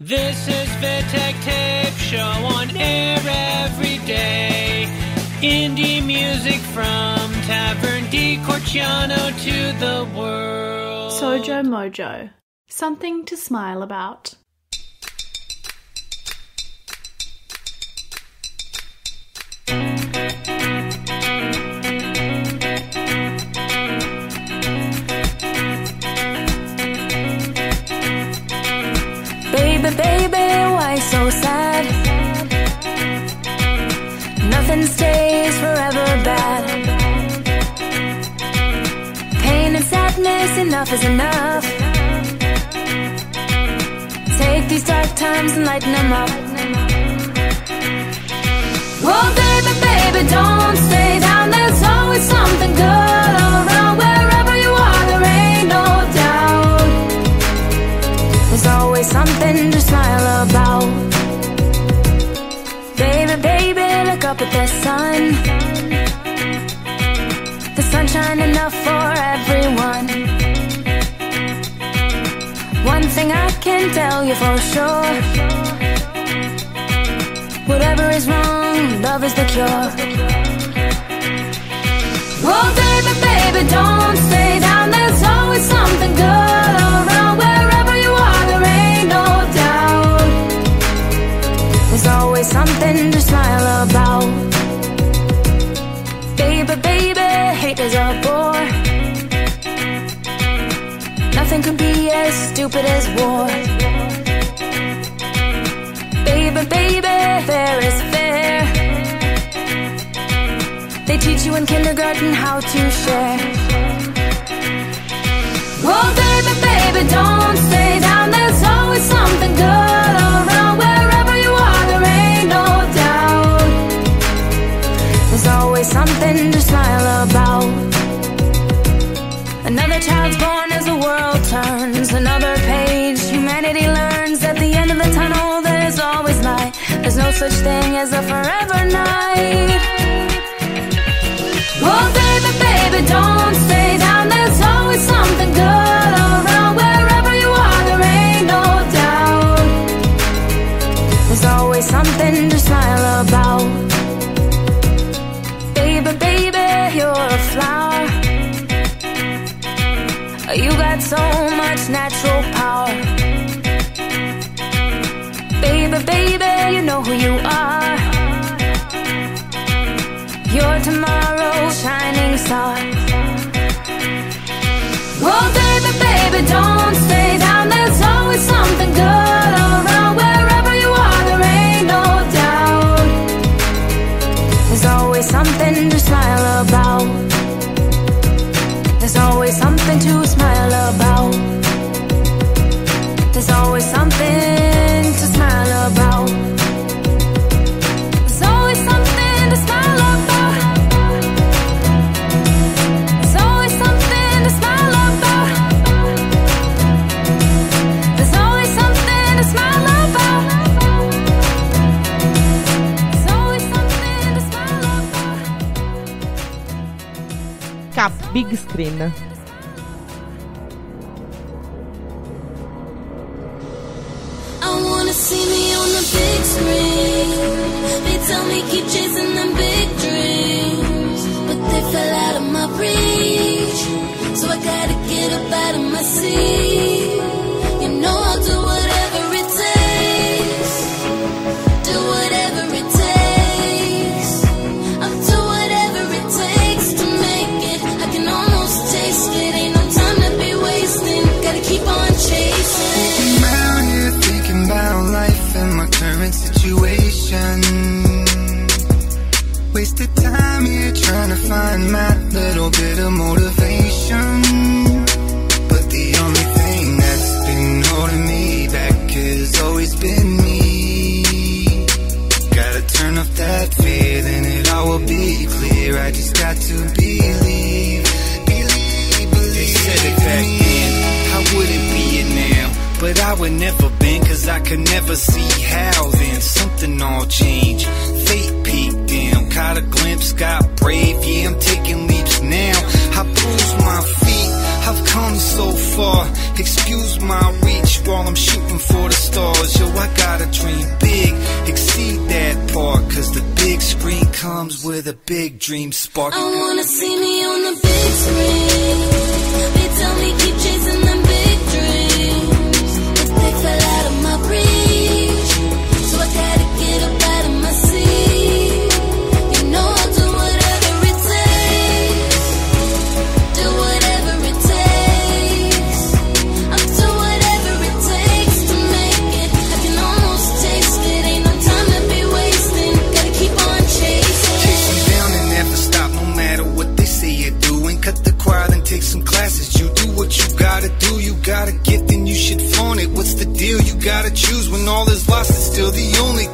This is Vittek Tape Show on air every day. Indie music from Taverne di Corciano to the world. Sojo Mojo. Something to smile about. Nothing stays forever bad. Pain and sadness, enough is enough. Take these dark times and lighten them up. Well, baby, baby, don't stay down. Sunshine enough for everyone. One thing I can tell you for sure. Whatever is wrong, love is the cure. Well, baby, baby, don't stay down. As stupid as war. Baby, baby, fair is fair. They teach you in kindergarten how to share. You're tomorrow's shining star. Oh, baby, baby, don't stay my reach. So I gotta get up out of my seat. Find my little bit of motivation. But the only thing that's been holding me back has always been me. Gotta turn off that fear, then it all will be clear. I just got to believe, believe, believe. They said it back then, I wouldn't be it now. But I would never been, cause I could never see how then something all changed. Fate caught a glimpse, got brave, yeah, I'm taking leaps now. I bruise my feet, I've come so far. Excuse my reach while I'm shooting for the stars. Yo, I gotta dream big, exceed that part. Cause the big screen comes with a big dream spark. I wanna see me on the big screen. got a gift, then you should phone it. What's the deal? You gotta choose when all is lost, it's still the only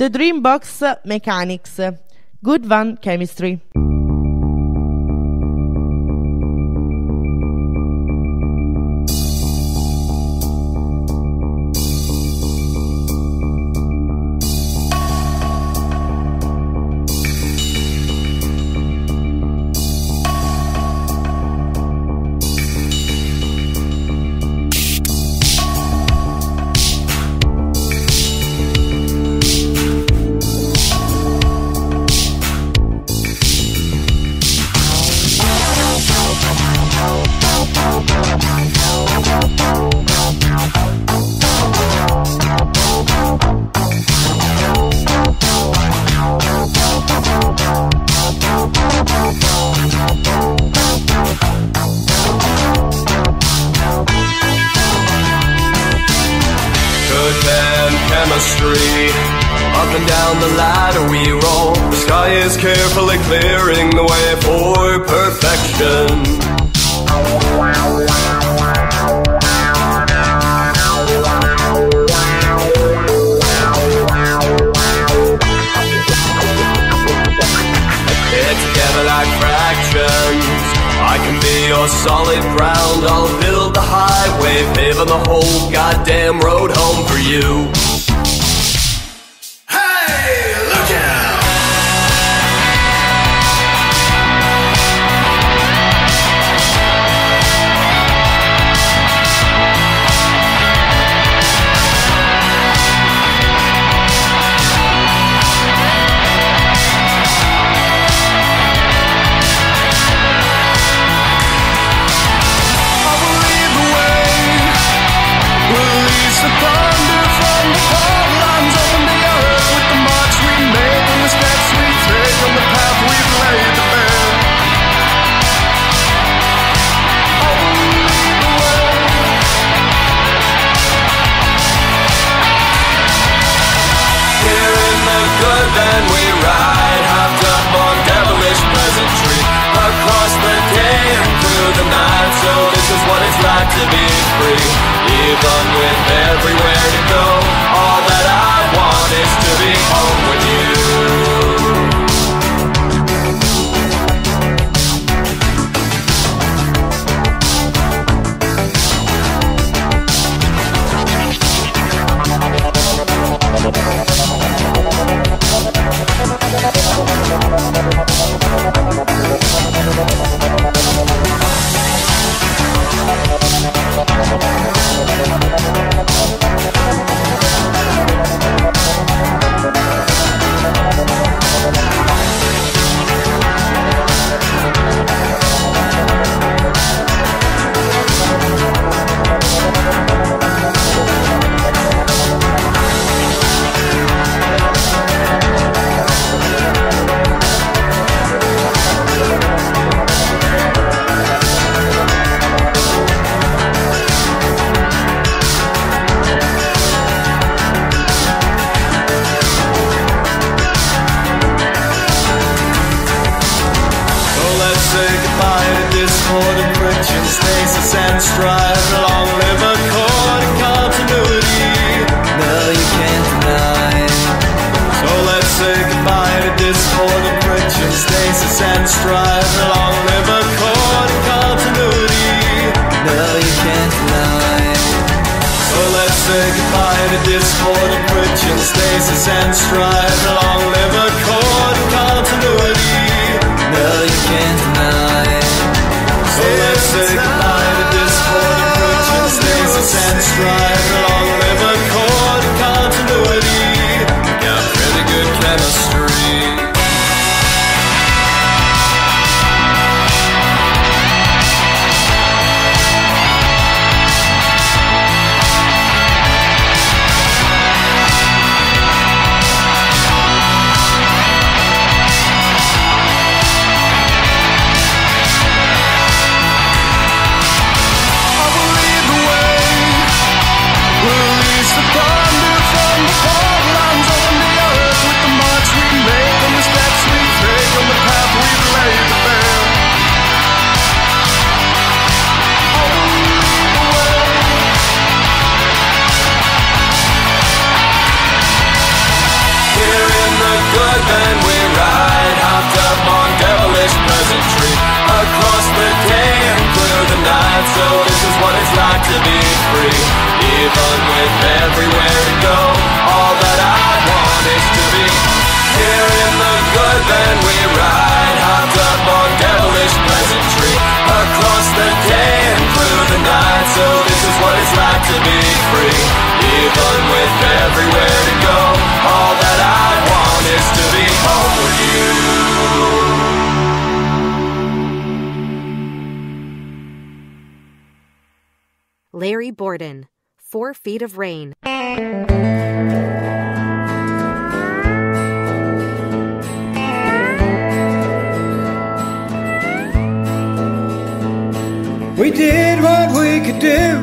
The Dream Box Mechanics, Good Van Chemistry. history. Up and down the ladder we roll. The sky is carefully clearing the way for perfection. I can be your solid ground. I'll build the highway, paving the whole goddamn road home for you. And strife. Long live accord and continuity. No, you can't deny. So let's say goodbye to discord and friction, stasis and strife. Long live accord and continuity. No, you can't deny. So let's say goodbye to discord and friction, stasis and strife. Larry Borden, Four Feet of Rain. We did what we could do,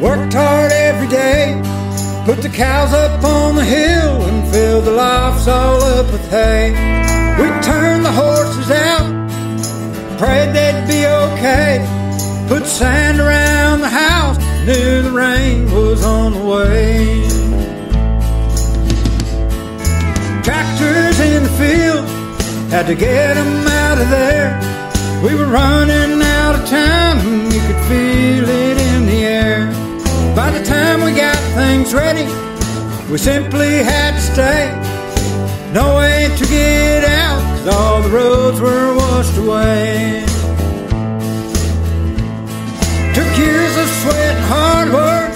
worked hard every day, put the cows up on the hill and filled the lofts all up with hay. We turned the horses out, prayed they'd be okay, put sand around the house, knew the rain was on the way. Tractors in the field, had to get 'em out of there. We were running out of time, you could feel it in the air. By the time we got things ready, we simply had to stay. No way to get out, 'cause all the roads were washed away. Sweat and hard work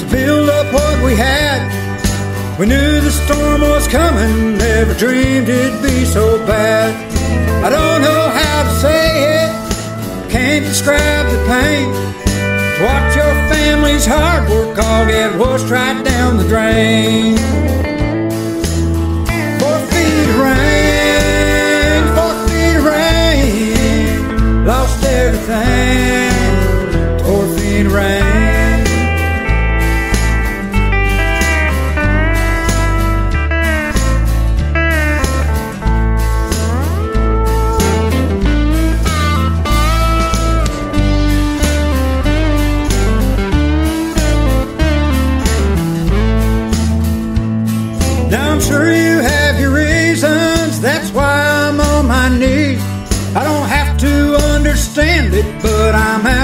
to build up what we had. We knew the storm was coming, never dreamed it'd be so bad. I don't know how to say it, can't describe the pain. To watch your family's hard work all get washed right down the drain. Four feet of rain, four feet of rain, lost everything. Rain.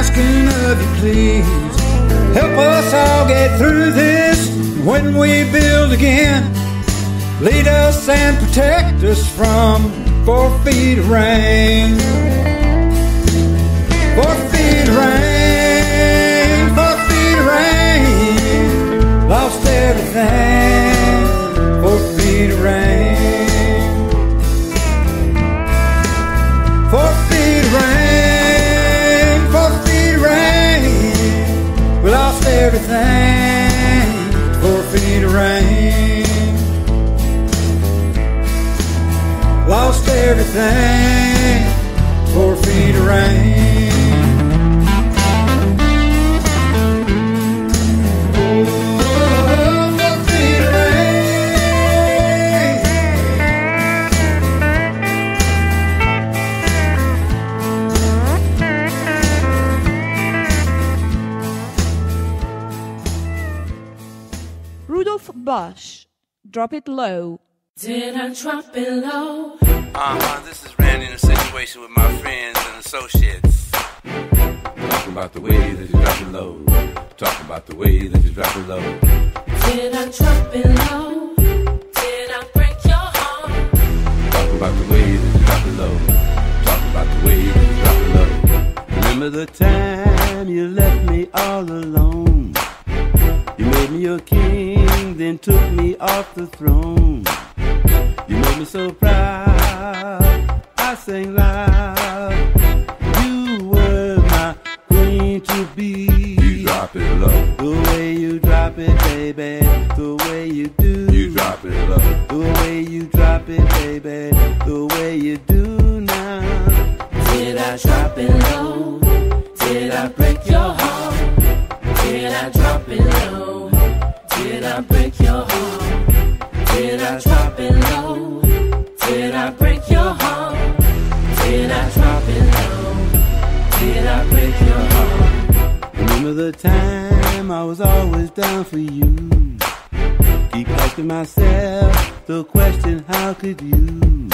Asking of you, please. Help us all get through this when we build again. Lead us and protect us from four feet of rain. Four feet of rain, four feet of rain. Lost everything, everything, four feet of rain. Randolph Bush, Drop It Low. Did I drop it low? Uh-huh, this is Randy in a situation with my friends and associates. Talking about the way that you drop it low. Talking about the way that you drop it low. Did I drop it low? Did I break your heart? Talking about the way that you drop it low. Talking about the way that you drop it low. Remember the time you left me all alone. You made me your king, then took me off the throne. You made me so proud. I sang loud. You were my queen to be. You drop it low. The way you drop it, baby. The way you do. You drop it low. The way you drop it, baby. The way you do now. Did I drop it low? Did I break your heart? Did I drop it low? Did I break your heart? Did I drop it low? Remember the time I was always down for you. Keep asking myself the question, how could you?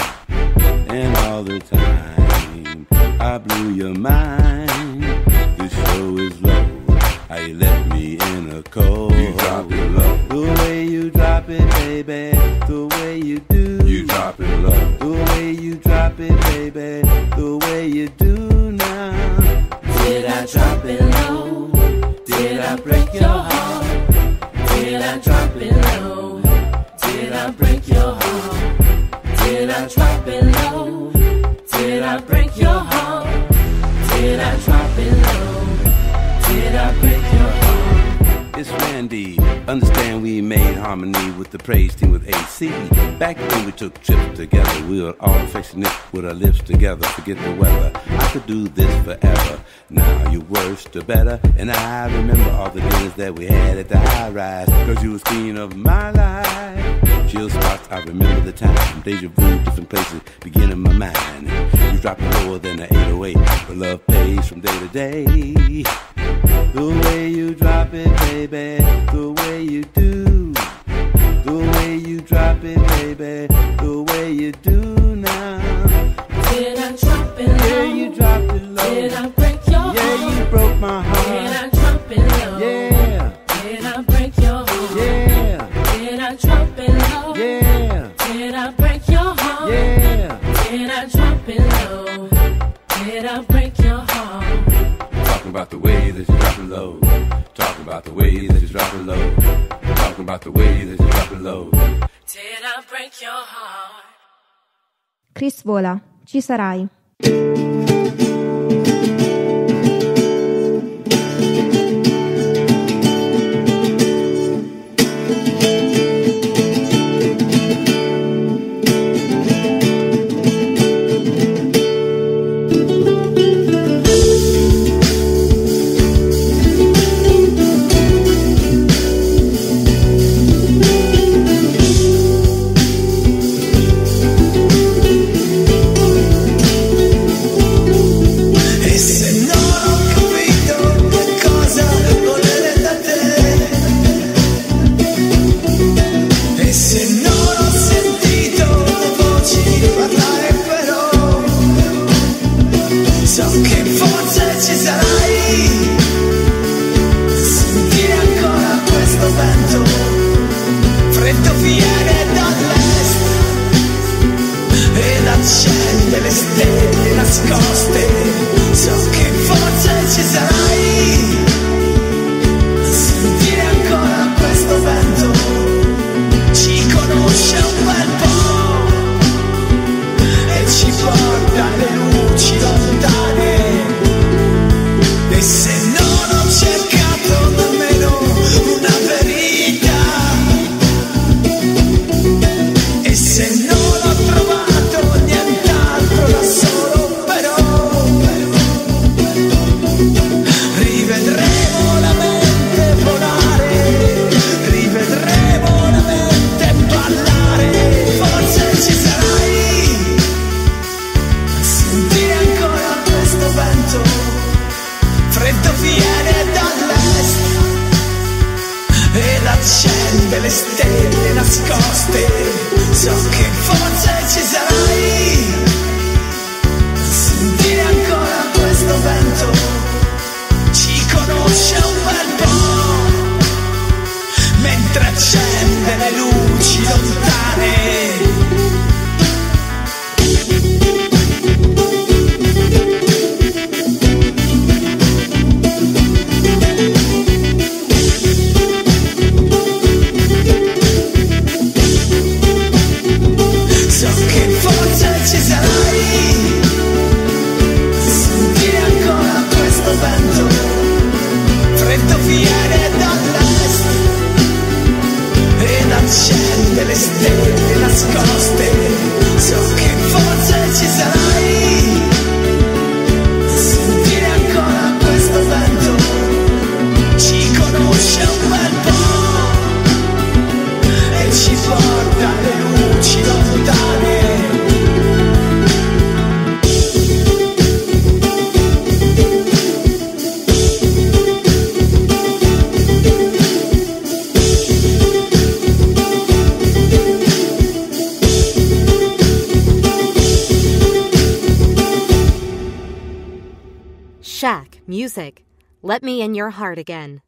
And all the time I blew your mind. The show is low. How you left me in a cold. You drop it low. The way you drop it, baby. The way you do. You drop it low. The way you drop it, baby. The way you do now. Did I drop it low? I break your heart? Did I drop it low? Did I break your heart? Did I drop it low? Did I break your heart? Understand we made harmony with the praise team with AC. Back when we took trips together, we were all affectionate with our lips together. Forget the weather. I could do this forever. Now you're worse the better. And I remember all the dinners that we had at the high rise. Cause you was queen of my life. Chill spots, I remember the time. Deja vu, different places begin in my mind. You dropped lower than the 808. But love pays from day to day. The way you drop it, baby, the way you do. The way you drop it, baby, the way you do now. Did I drop it low? Yeah, you dropped it low. About the way that you drop it low. Talking about the way that you drop it low. Did I break your heart? Cris Vola, ci sarai. Music. Let me in your heart again.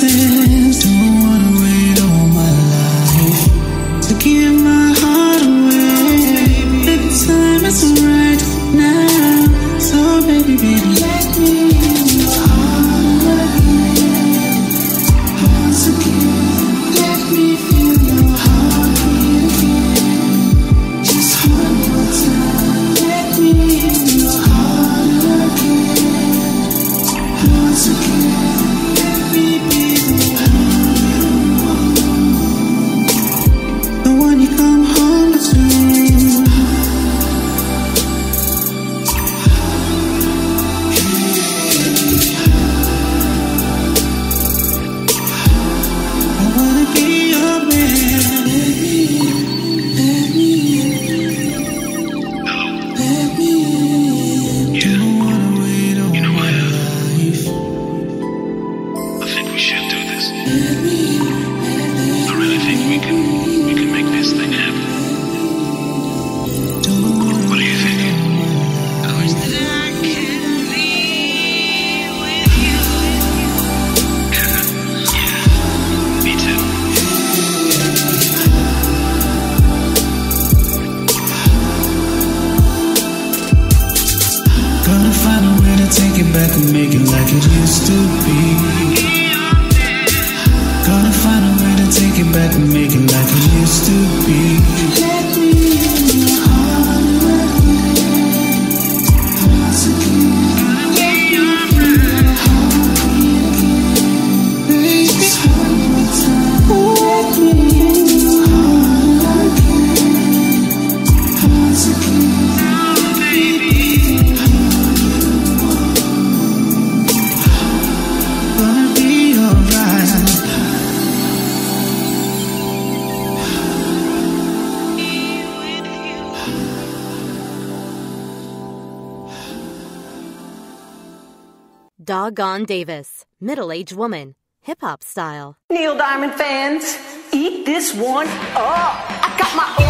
chances. Don't all my life to give my heart away. Time right now, so baby, baby. Gon Davis, middle aged woman, hip hop style. Neil Diamond fans, eat this one up. I got my